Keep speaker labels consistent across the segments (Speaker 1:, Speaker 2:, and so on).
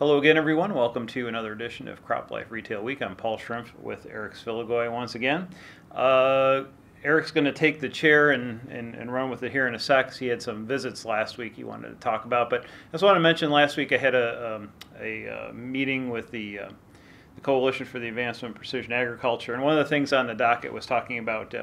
Speaker 1: Hello again, everyone. Welcome to another edition of Crop Life Retail Week. I'm Paul Schrimpf with Eric Sfiligoj once again. Uh, Eric's going to take the chair and, and, and, run with it here in a sec. He had some visits last week he wanted to talk about. But I just want to mention last week I had a, um, a, uh, meeting with the, uh, the, Coalition for the Advancement of Precision Agriculture. And one of the things on the docket was talking about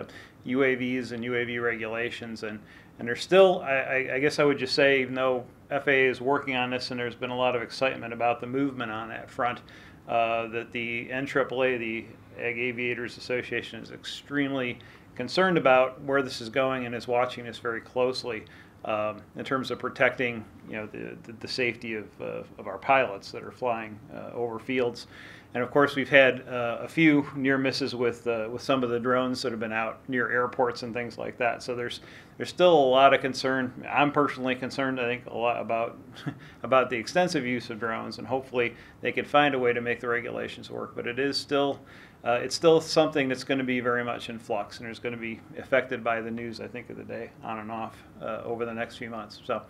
Speaker 1: UAVs uh, and UAV regulations. And, and there's still, I, I guess I would just say, even though FAA is working on this, and there's been a lot of excitement about the movement on that front. Uh, that the NAAA, the Ag Aviators Association, is extremely concerned about where this is going and is watching this very closely um, in terms of protecting, you know, the, the, the safety of, uh, of our pilots that are flying uh, over fields. And of course, we've had uh, a few near misses with uh, with some of the drones that have been out near airports and things like that. So there's there's still a lot of concern. I'm personally concerned. I think a lot about about the extensive use of drones, and hopefully they can find a way to make the regulations work. But it is still uh, it's still something that's going to be very much in flux, and is going to be affected by the news. I think of the day on and off uh, over the next few months. So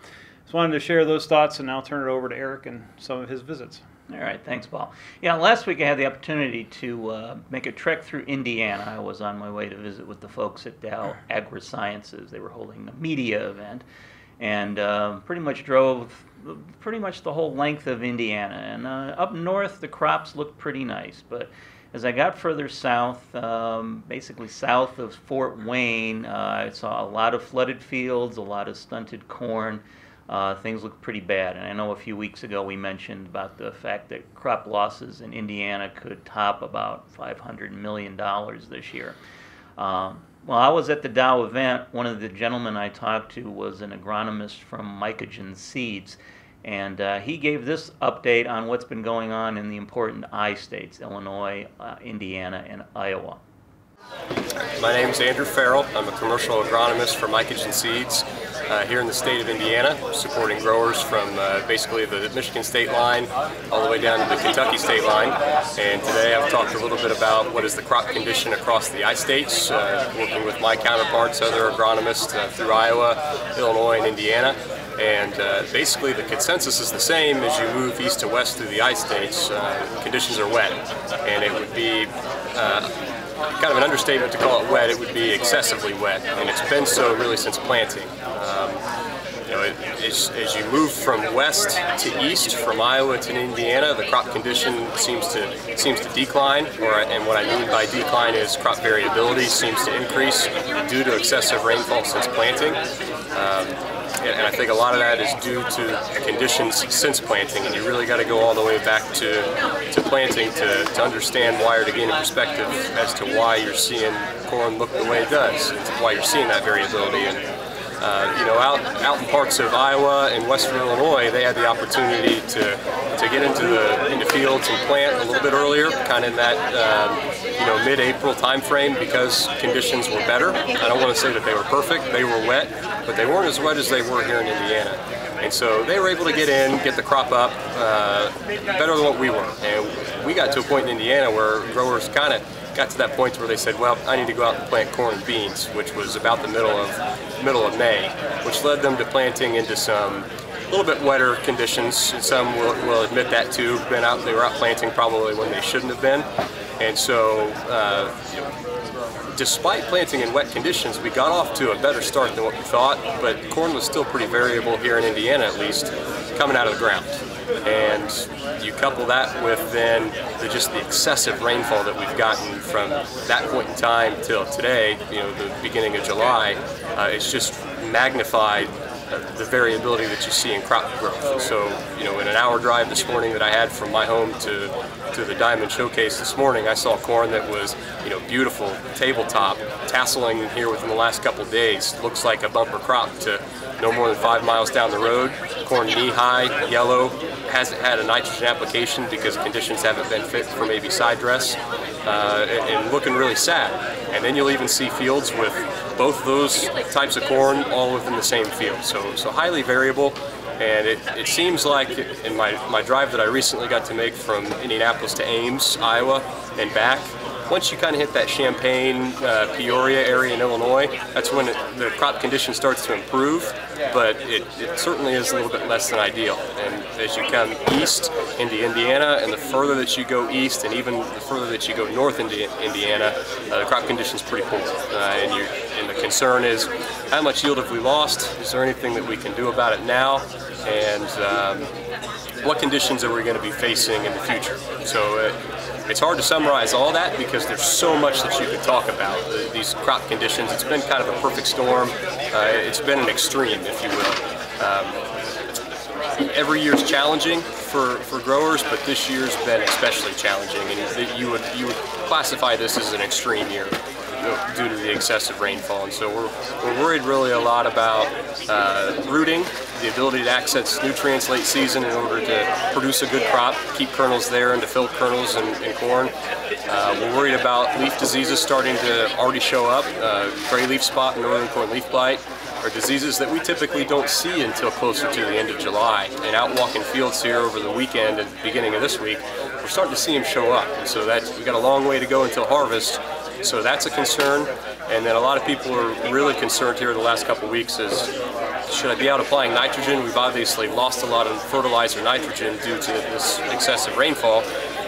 Speaker 1: just wanted to share those thoughts, and now turn it over to Eric and some of his visits.
Speaker 2: All right, thanks, Paul. Yeah, last week I had the opportunity to uh, make a trek through Indiana. I was on my way to visit with the folks at Dow AgroSciences. They were holding a media event, and uh, pretty much drove pretty much the whole length of Indiana. And uh, up north, the crops looked pretty nice, but as I got further south, um, basically south of Fort Wayne, uh, I saw a lot of flooded fields, a lot of stunted corn uh, things look pretty bad. And I know a few weeks ago we mentioned about the fact that crop losses in Indiana could top about $500 million this year. Um, well, I was at the Dow event. One of the gentlemen I talked to was an agronomist from Mycogen Seeds, and uh, he gave this update on what's been going on in the important I states Illinois, uh, Indiana, and Iowa.
Speaker 3: My name is Andrew Farrell. I'm a commercial agronomist for Mycogen Seeds uh, here in the state of Indiana, supporting growers from uh, basically the Michigan state line all the way down to the Kentucky state line. And today I've talked a little bit about what is the crop condition across the I-states, uh, working with my counterparts, other agronomists uh, through Iowa, Illinois, and Indiana. And uh, basically the consensus is the same as you move east to west through the I-States. Uh, conditions are wet, and it would be kind of an understatement to call it wet. It would be excessively wet, and it's been so really since planting. Um, you know, it, as, as, you move from west to east, from Iowa to Indiana, the crop condition seems to seems to decline. Or, and what I mean by decline is crop variability seems to increase due to excessive rainfall since planting. Um, and I think a lot of that is due to conditions since planting, and you really got to go all the way back to, to planting to, to understand why or to gain a perspective as to why you're seeing corn look the way it does, why you're seeing that variability. And uh, you know, out out in parts of Iowa and western Illinois, they had the opportunity to to get into the into fields and plant a little bit earlier, kind of in that um, you know mid-April timeframe because conditions were better. I don't want to say that they were perfect; they were wet, but they weren't as wet as they were here in Indiana. And so they were able to get in, get the crop up uh, better than what we were. And we got to a point in Indiana where growers kind of got to that point where they said, well, I need to go out and plant corn and beans, which was about the middle of middle of May, which led them to planting into some a little bit wetter conditions. Some will, will admit that too. Been out, they were out planting probably when they shouldn't have been, and so. Uh, despite planting in wet conditions, we got off to a better start than what we thought, but corn was still pretty variable here in Indiana at least, coming out of the ground. And you couple that with then the, just the excessive rainfall that we've gotten from that point in time till today, you know, the beginning of July, uh, it's just magnified the variability that you see in crop growth. So, you know, in an hour drive this morning that I had from my home to, to the Diamond Showcase this morning, I saw corn that was, you know, beautiful, tabletop, tasseling here within the last couple days. Looks like a bumper crop to no more than five miles down the road. Corn knee-high, yellow, hasn't had a nitrogen application because conditions haven't been fit for maybe side dress, uh, and, and looking really sad. And then you'll even see fields with both those types of corn all within the same field. So, so highly variable. And it, it seems like in my, my drive that I recently got to make from Indianapolis to Ames, Iowa, and back, once you kind of hit that Champaign, uh, Peoria area in Illinois, that's when it, the crop condition starts to improve, but it, it certainly is a little bit less than ideal. And as you come east into Indiana, and the further that you go east, and even the further that you go north into Indiana, uh, the crop condition's pretty poor. Uh, and, and the concern is, how much yield have we lost? Is there anything that we can do about it now? And um, what conditions are we going to be facing in the future? So uh, it's hard to summarize all that because there's so much that you could talk about. The, these crop conditions, it's been kind of a perfect storm. Uh, it's been an extreme, if you will. Um, every year's challenging for, for growers, but this year's been especially challenging. And you would you would classify this as an extreme year due to the excessive rainfall. And so we're, we're worried really a lot about uh, rooting, the ability to access nutrients late season in order to produce a good crop, keep kernels there and to fill kernels in corn. Uh, we're worried about leaf diseases starting to already show up, uh, gray leaf spot and northern corn leaf blight are diseases that we typically don't see until closer to the end of July. And out walking fields here over the weekend and the beginning of this week, we're starting to see them show up. And so that we got a long way to go until harvest. So that's a concern. And then a lot of people are really concerned here the last couple weeks is should I be out applying nitrogen? We've obviously lost a lot of fertilizer nitrogen due to this excessive rainfall.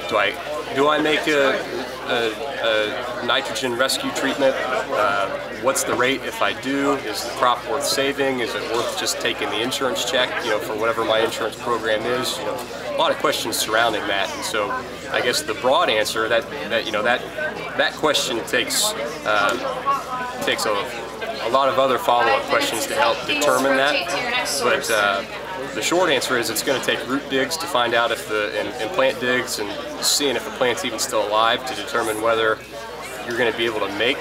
Speaker 3: Do I do I make a, a, a nitrogen rescue treatment? Uh, what's the rate if I do? Is the crop worth saving? Is it worth just taking the insurance check, you know, for whatever my insurance program is? You know, a lot of questions surrounding that. And so I guess the broad answer that, that you know, that, that question takes, uh, takes a, a lot of other follow-up questions to help determine that. But uh, the short answer is it's going to take root digs to find out if the, and, and plant digs and seeing if the plant's even still alive to determine whether you're going to be able to make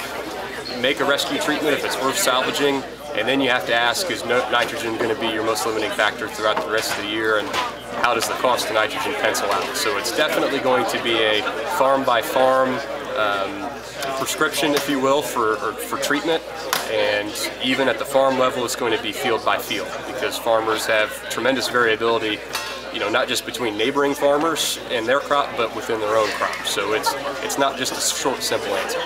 Speaker 3: make a rescue treatment if it's worth salvaging. And then you have to ask, is nitrogen going to be your most limiting factor throughout the rest of the year? And how does the cost of nitrogen pencil out? So it's definitely going to be a farm by farm um, prescription, if you will, for, for treatment. And even at the farm level, it's going to be field by field because farmers have tremendous variability you know, not just between neighboring farmers and their crop, but within their own crop. So it's it's not just a short, simple answer.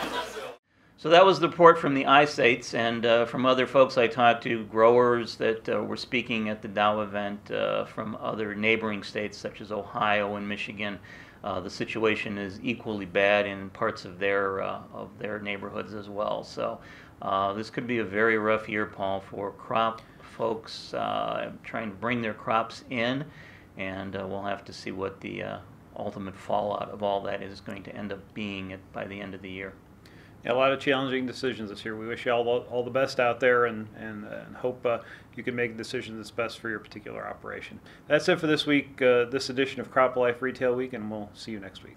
Speaker 2: So that was the report from the I-States and uh, from other folks I talked to, growers that uh, were speaking at the Dow event uh, from other neighboring states such as Ohio and Michigan. Uh, the situation is equally bad in parts of their uh, of their neighborhoods as well. So uh, this could be a very rough year, Paul, for crop folks trying to bring their crops in, and we'll have to see what the ultimate fallout of all that is going to end up being by the end of the year
Speaker 1: a lot of challenging decisions this year. We wish you all the, all the best out there and, and, and hope uh, you can make a decision that's best for your particular operation. That's it for this week, uh, this edition of Crop Life Retail Week, and we'll see you next week.